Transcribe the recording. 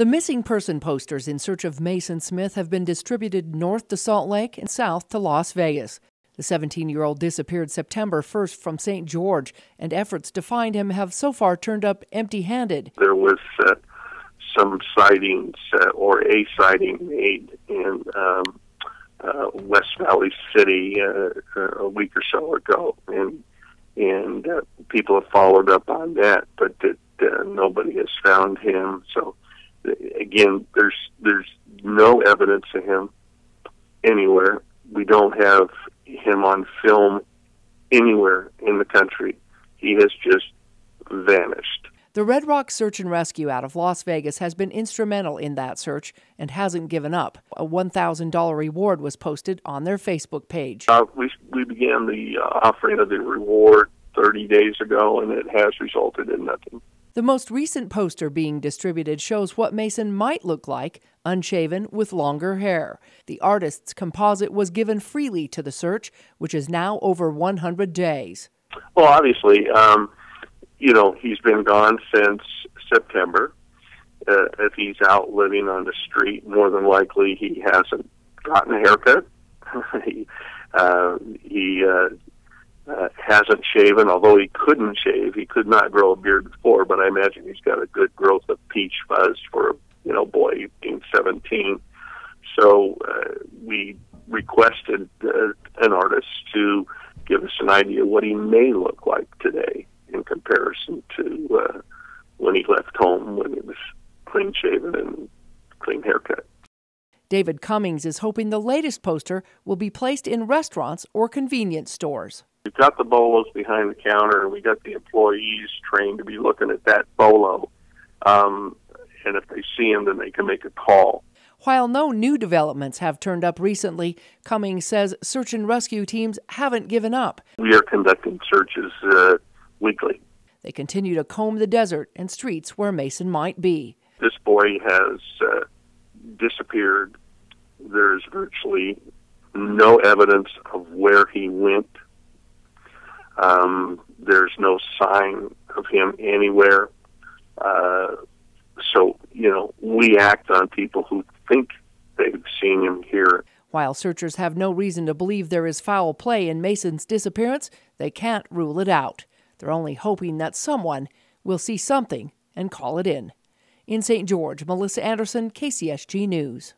The missing person posters in search of Macin Smith have been distributed north to Salt Lake and south to Las Vegas. The 17 year old disappeared September 1st from St. George, and efforts to find him have so far turned up empty handed. There was uh, some sightings uh, or a sighting made in um, uh, West Valley City uh, a week or so ago, and and uh, people have followed up on that, but uh, nobody has found him. So again, there's there's no evidence of him anywhere. We don't have him on film anywhere in the country. He has just vanished. The Red Rock Search and Rescue out of Las Vegas has been instrumental in that search and hasn't given up. A $1,000 reward was posted on their Facebook page. Uh, we, we began the uh, offering of the reward 30 days ago, and it has resulted in nothing. The most recent poster being distributed shows what Macin might look like, unshaven with longer hair. The artist's composite was given freely to the search, which is now over 100 days. Well, obviously, um, you know, he's been gone since September. Uh, if he's out living on the street, more than likely he hasn't gotten a haircut. he uh, he uh, uh, hasn't shaven, although he couldn't shave. He could not grow a beard before, but I imagine he's got a good growth of peach fuzz for a you know boy being 17. So uh, we requested uh, an artist to give us an idea what he may look like today in comparison to uh, when he left home when he was clean shaven and. David Cummings is hoping the latest poster will be placed in restaurants or convenience stores. We've got the bolos behind the counter, and we got the employees trained to be looking at that bolo. Um, and if they see him, then they can make a call. While no new developments have turned up recently, Cummings says search and rescue teams haven't given up. We are conducting searches uh, weekly. They continue to comb the desert and streets where Macin might be. This boy has uh, disappeared. There's virtually no evidence of where he went. Um, there's no sign of him anywhere. Uh, so, you know, we act on people who think they've seen him here. While searchers have no reason to believe there is foul play in Macin's disappearance, they can't rule it out. They're only hoping that someone will see something and call it in. In St. George, Melissa Anderson, KCSG News.